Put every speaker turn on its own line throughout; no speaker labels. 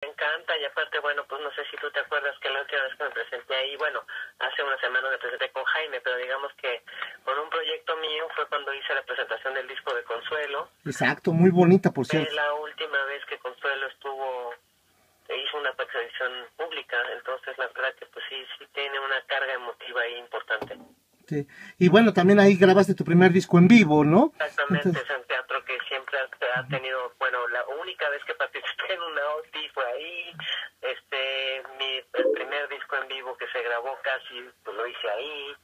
Me encanta y aparte, bueno, pues no sé si tú te acuerdas que la última vez que me presenté ahí, bueno, hace una semana me presenté con Jaime, pero digamos que con un proyecto mío fue cuando hice la presentación del disco de Consuelo.
Exacto, muy bonita, por cierto.
Fue la última vez que Consuelo estuvo, hizo una presentación pública, entonces la verdad que pues sí, sí tiene una carga emotiva ahí importante.
Sí. Y bueno, también ahí grabaste tu primer disco en vivo, ¿no?
Exactamente, es un teatro que siempre ha, tenido, bueno, la única vez que participé en una OTI fue ahí, este, mi el primer disco en vivo que se grabó casi, pues lo hice ahí,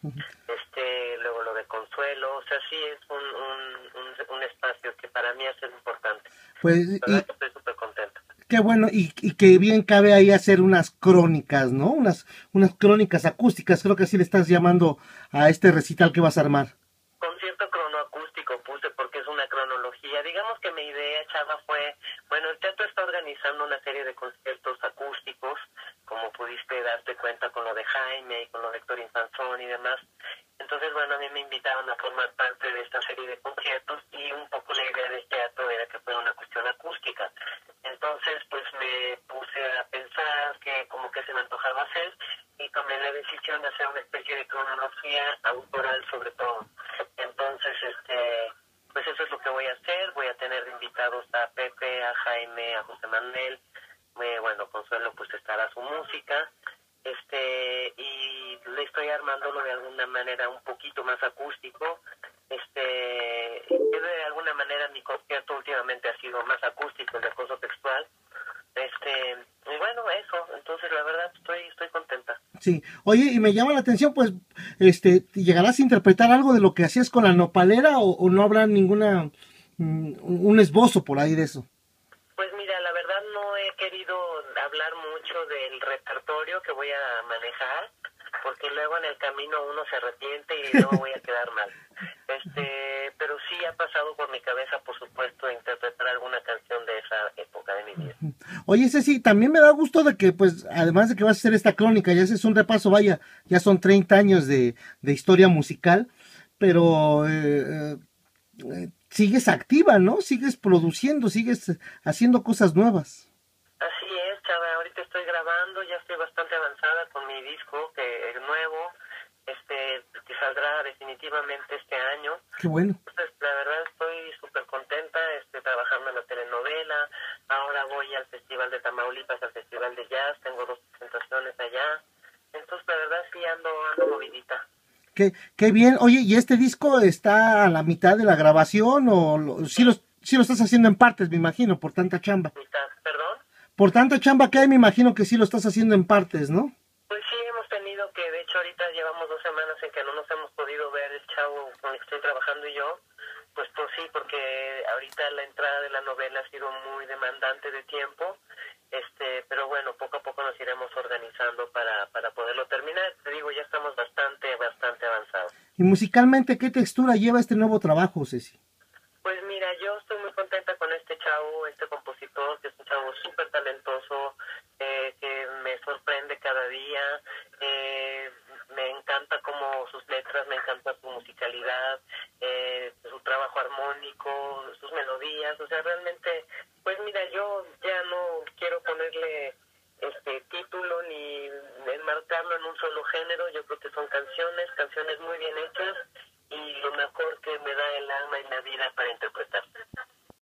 este, luego lo de Consuelo, o sea, sí es un, un, un, un espacio que para mí es importante.
Pues, y,
estoy súper contento.
qué bueno, y, y que bien cabe ahí hacer unas crónicas, ¿no? Unas, unas crónicas acústicas, creo que así le estás llamando a este recital que vas a armar.
concierto cronoacústico puse porque es una cronología. Digamos que mi idea, Chava, fue, bueno, el teatro está organizando una serie de conciertos acústicos, como pudiste darte cuenta con lo de Jaime y con lo de Héctor Infanzón y demás. Entonces, bueno, a mí me invitaron a formar parte de esta serie de conciertos y un poco la idea del teatro era que fuera una cuestión acústica. Entonces, pues me puse a pensar que como que se me antojaba hacer y tomé la decisión de hacer una especie de cronología autoral sobre todo. Entonces, este, pues eso es lo que voy a hacer. Voy a tener invitados a Pepe, a Jaime, a José Manuel. Eh, bueno, Consuelo pues estará su música. Este, y le estoy armándolo de alguna manera un poquito más acústico. Este, de alguna manera mi concierto últimamente ha sido más acústico, de acoso textual. Este, y bueno, eso. Entonces, la verdad, estoy.
Sí, oye, y me llama la atención, pues, este, ¿llegarás a interpretar algo de lo que hacías con la nopalera o, o no habrá ninguna, mm, un esbozo por ahí de eso?
Pues mira, la verdad no he querido hablar mucho del repertorio que voy a manejar, porque luego en el camino uno se arrepiente y luego voy a quedar mal. Este, pero sí ha pasado por mi cabeza, por supuesto, interpretar alguna canción de esa época de mi vida.
Oye, Ceci, también me da gusto de que, pues, además de que vas a hacer esta crónica, ya haces un repaso, vaya, ya son 30 años de, de historia musical, pero eh, eh, sigues activa, ¿no? Sigues produciendo, sigues haciendo cosas nuevas.
Así es, Chava, ahorita estoy grabando, ya estoy bastante avanzada con mi disco que es nuevo, este que saldrá definitivamente este año.
Qué bueno.
Entonces, la verdad estoy súper contenta, estoy trabajando en la ahora voy al Festival de Tamaulipas, al Festival de Jazz, tengo dos presentaciones allá, entonces la verdad sí ando, ando movidita.
Qué, qué bien. Oye, ¿y este disco está a la mitad de la grabación o lo, sí, lo, sí lo estás haciendo en partes, me imagino, por tanta chamba?
Mitad, ¿Perdón?
Por tanta chamba que hay, me imagino que sí lo estás haciendo en partes, ¿no?
Pues sí, hemos tenido que, de hecho ahorita llevamos dos semanas en que no nos hemos podido ver el chavo con el que estoy trabajando y yo, pues pues sí, porque ahorita la entrada de la novela ha sido muy demandante de tiempo, este, pero bueno, poco a poco nos iremos organizando para, para poderlo terminar. Te digo, ya estamos bastante, bastante avanzados.
Y musicalmente, ¿qué textura lleva este nuevo trabajo, Ceci?
Pues mira, yo estoy muy contenta con este chavo, este compositor, que es un chavo súper talentoso, eh, que me sorprende cada día. Eh, sus letras, me encanta su musicalidad, eh, su trabajo armónico, sus melodías. O sea, realmente, pues mira, yo ya no quiero ponerle este título ni enmarcarlo en un solo género. Yo creo que son canciones, canciones muy bien hechas y lo mejor que me da el alma y la vida para interpretar.